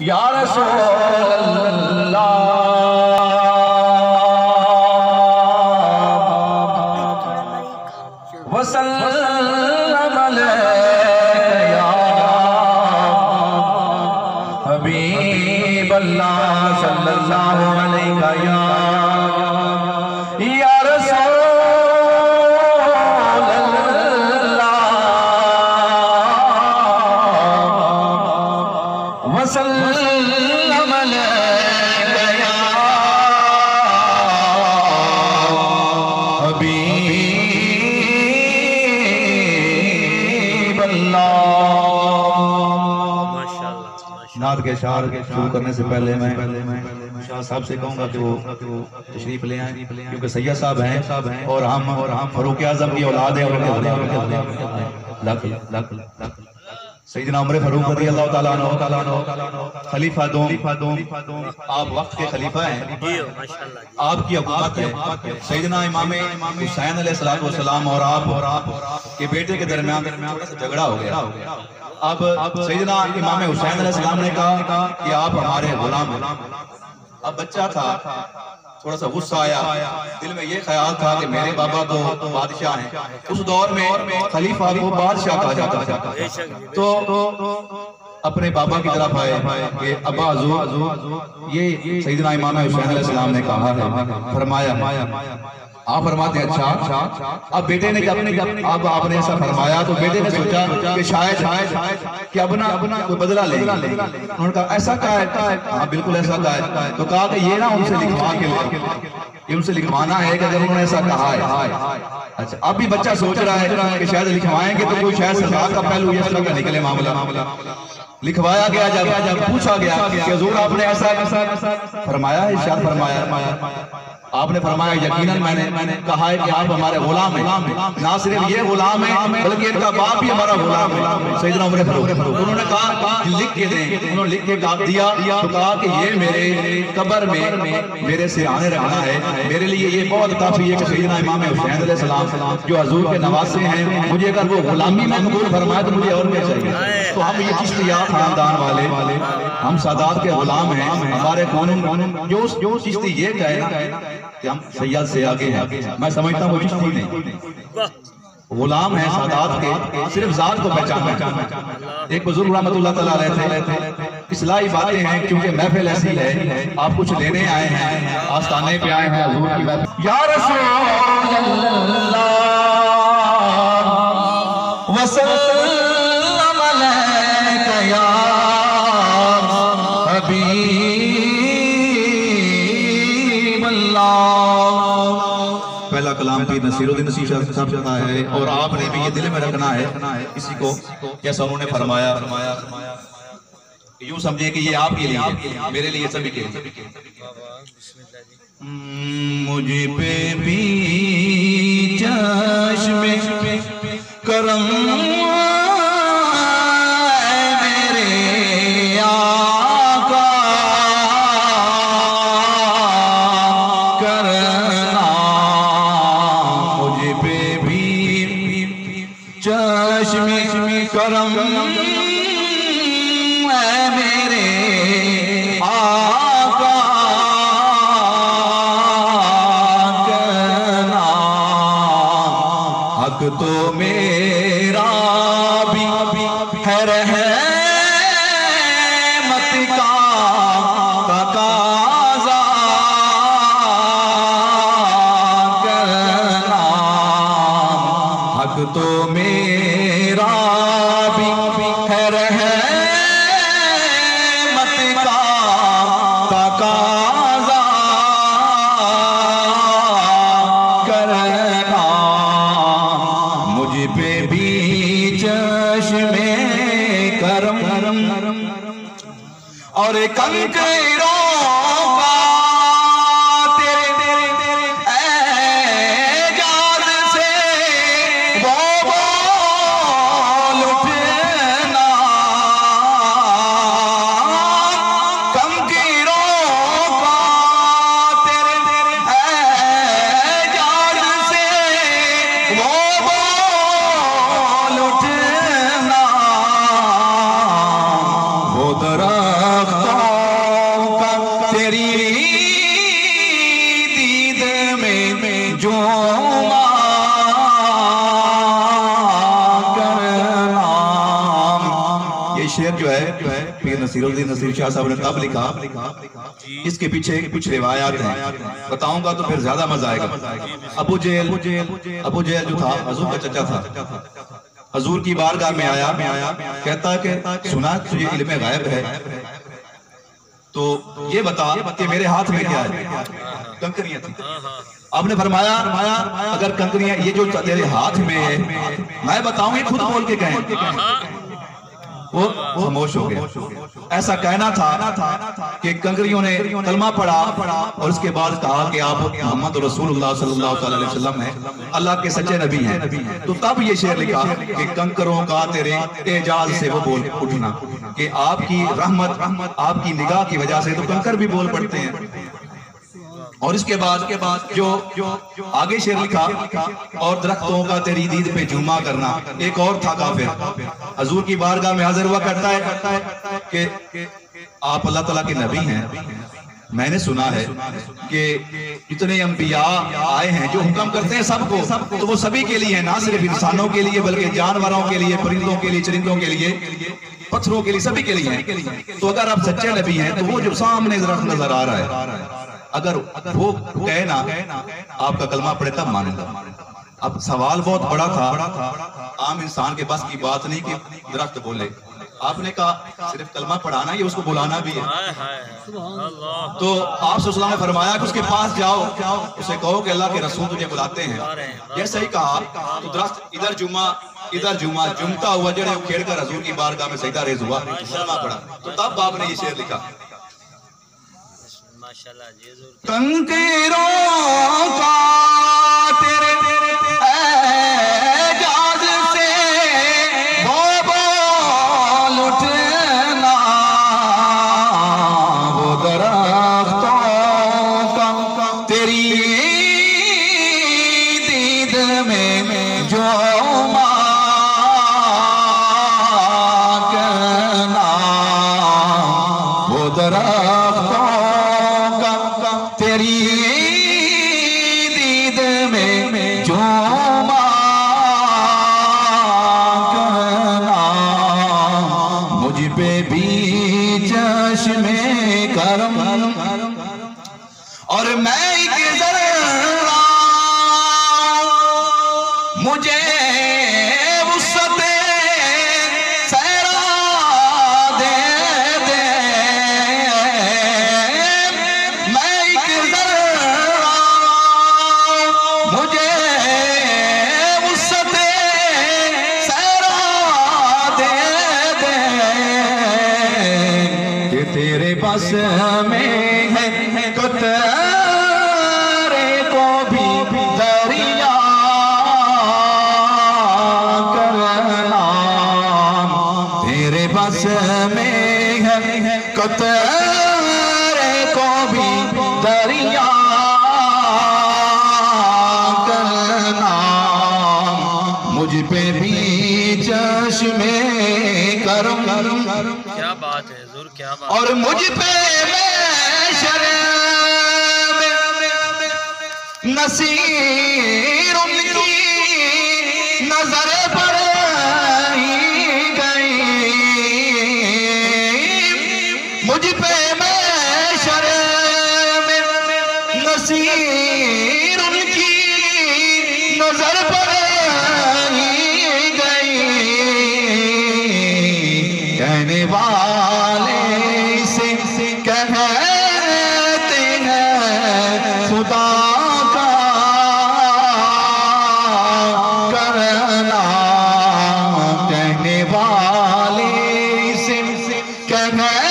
या रसूल नाथ के शार शुरू करने से पहले मैं शाह साहब से कहूँगा कि वो तशरीफ़ ले आए, क्योंकि सैयद साहब हैं और हम और हम फरूक आज़म की औलाद है सैदना उमर फारूक रज़ी अल्लाह खलीफा दो खलीफा दो आप वक्त के खलीफा हैं। आपकी हुकूमत है। सैदना इमाम हुसैन अलैहिस्सलाम और आप और आप के बेटे के दरमियान झगड़ा हो गया। अब सैदना इमाम हुसैन अलैहिस्सलाम ने कहा कि आप हमारे गुलाम हैं। अब बच्चा था, थोड़ा सा गुस्सा आया। दिल में ये ख्याल था कि मेरे बाबा तो बादशाह हैं। उस दौर में खलीफा को बादशाह कहा जाता था। तो अपने बाबा की तरफ़ आए कि हजूर, ये सैदना इमाम हुसैन ने कहा है, फरमाया आप फरमाते हैं अच्छा अब बेटे ने जब अब आपने ऐसा फरमाया तो बेटे ने सोचा कि शायद कि अब ना कोई बदला ले उन्होंने कहा, ऐसा कहा है? हाँ बिल्कुल ऐसा कहा है। तो कहा कि ये ना उनसे लिखवा के उनसे लिखवाना है कि अगर उन्होंने ऐसा कहा है। अच्छा अब भी बच्चा सोच रहा है कि शायद लिखवाएँगे तो कोई शायद सरकार का पहलू ये का निकले मामला। लिखवाया गया जब जब पूछा गया कि हजूर आपने ऐसा फरमाया है शायद फरमाया आपने फरमाया, यकीनन मैंने कहा है कि आप हमारे गुलाम हैं। ना सिर्फ़ ये गुलाम है, बल्कि इनका बाप भी हमारा गुलाम है। सैदना उमर फारूक, उन्होंने कहा, लिख के दें, उन्होंने लिख के दिया तो कहा कि ये मेरे कब्र में, मेरे से आने रहना है। मेरे लिए ये बहुत काफ़ी है कि सैदना इमाम हुसैन सलाम, जो हजूर के नवासे हैं, मुझे अगर वो गुलामी में कबूल फरमाए तो मुझे और क्या चाहिए तो हम ये चिश्तिया खानदान वाले, हम सादात के गुलाम हैं, हमारे कानून, जो जो चिश्ती ये कहे ना कि हम सैयद से आगे हैं। मैं समझता हूँ चिश्ती नहीं। गुलाम है सादात के, सिर्फ़ जात को पहचाना। एक बुज़ुर्ग रहमतुल्लाह तआला रहते थे। इस्लाही बातें हैं, क्योंकि महफिल ऐसी है, आप कुछ लेने आए हैं, आस्थाने पे आए हैं, हजूर की कलाम नसीरुद्दीन शीशा साहब का है और आपने भी ये दिल में रखना है इसी को जैसा उन्होंने फरमाया। फरमाया यूँ समझिए कि ये आपके लिए मेरे लिए, सभी के मुझे पे भी चश्मे, करम तो मेरा भी शेर जो है, पीर नसीरुद्दीन नसीर शाह साहब ने तब लिखा, इसके पीछे कुछ रिवायात हैं। बताऊँगा तो फिर ज़्यादा मज़ा आएगा। अबू जेल अबू जेल जो था, हजूर का चचा था। हजूर की बारगाह में आया में आया कहता कि, सुना तुझे इल्म गायब है। तो ये बता कि मेरे हाथ में क्या है? कंकरियाँ थी। आपने फरमाया फरमाया, अगर कंकरियाँ, ये जो तेरे हाथ में है, मैं बताऊँ, ये खुद बोल के कहें। वो खामोश हो गया। ऐसा कहना था कि कंकरियों ने कलमा पढ़ा और उसके बाद कहा कि आप मोहम्मद रसूलुल्लाह हैं, अल्लाह के सच्चे नबी हैं। तो तब ये शेर लिखा कि कंकरों का तेरे एजाज से वो बोल उठना, कि आपकी रहमत, आपकी निगाह की वजह से तो कंकर भी बोल पड़ते हैं। और इसके बाद के बाद जो जो आगे शेर लिखा, और दरख्तों का तेरी दीद पे जुमा करना। एक और था काफिर। हजूर की बारगाह में हाजिर हुआ करता है कि आप अल्लाह तला के नबी हैं। मैंने सुना है कि इतने अंबिया आए हैं, जो हुक्म करते हैं सबको तो वो सभी के लिए है, ना सिर्फ़ इंसानों के लिए, बल्कि जानवरों के लिए, परिंदों के लिए, चरिंदों के लिए, पत्थरों के लिए, सभी के लिए हैं। तो अगर आप सच्चे नबी हैं तो वो जो सामने नज़र आ रहा है अगर वो कहे ना आपका कलमा पड़े तब मानेगा। अब सवाल बहुत बड़ा था। आम इंसान के पास की बात नहीं कि दरख्त बोले। आपने कहा सिर्फ़ कलमा पढ़ाना ही उसको बुलाना भी है। तो आप ने फरमाया कि उसके पास जाओ उसे कहो कि अल्लाह के रसूल तुझे बुलाते हैं। जैसे ही कहा। तो दरख्त इधर जुमा इधर जुमा जुमता हुआ जड़े खेड़ कर रसूल की बारगाह में सईदा रेज हुआ। कलमा पड़ा तो तब आपने ये शेर लिखा। कंकेरों का। तेरे एजाज से बोल उठना वो दरख्तों का तेरी चश्मे करम और मैं एक जरा मुझे बस में है कतरे को भी दरिया करना। तेरे बस में है कतरे को भी दरिया करना। मुझ पे भी चश्मे करम क्या बात है। और मुझ पे मैं शर्म नसीर उनकी नज़र पर गई। मुझ पे मैं शर्म नसीर कहते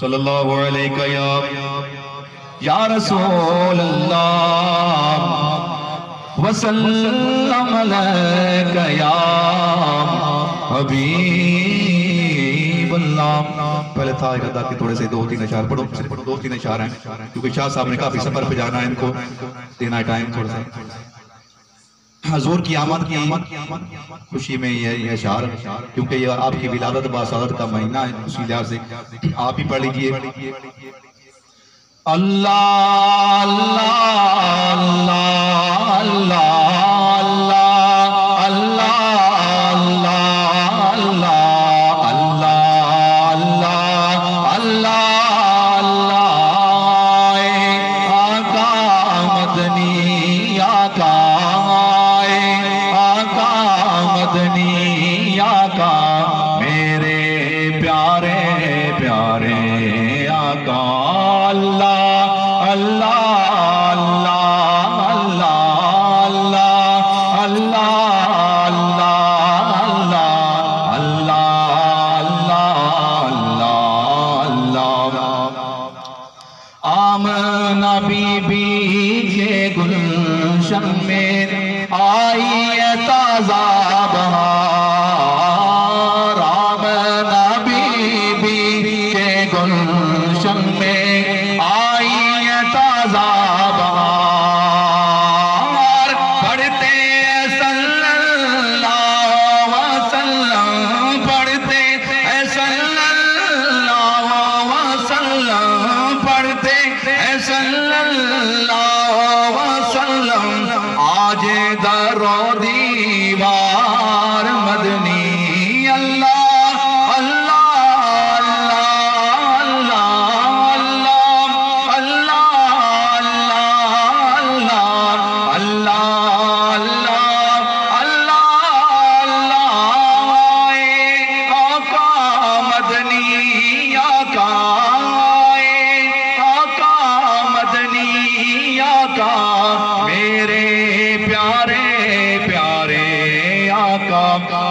सल्लल्लाहु अलैहि या या रसूल अल्लाह वसल्लम अलैका या हबीब अल्लाह पहले था इरादा कि थोड़े से दो तीन अशार पढ़ो दो तीन अशार हैं, क्योंकि शाह साहब ने काफ़ी सफ़र पे जाना है इनको, देना है टाइम थोड़ा सा। हजूर की आमद की आमद की आमद की आमद खुशी में ये ये अशार क्योंकि ये आपकी विलादत बासादत का महीना है, उसी लिहाज से आप ही पढ़ लीजिए। अल्लाह अल्लाह। God. दरो दीवार मदनी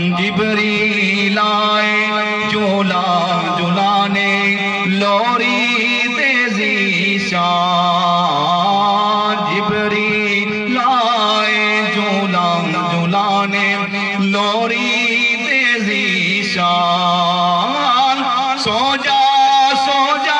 जिबरी लाए, झोला झुलाने, लोरी तेज़ी शान। जिबरी लाए, झूला झुलाने, लोरी तेज़ी शान। सो जा सो जा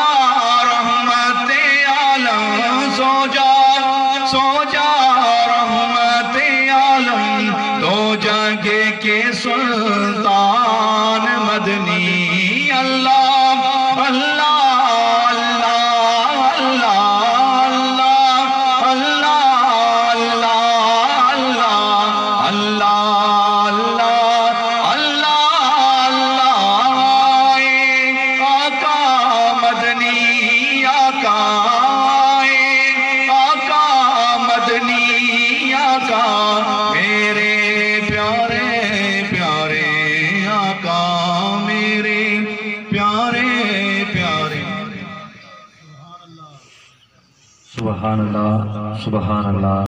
Allah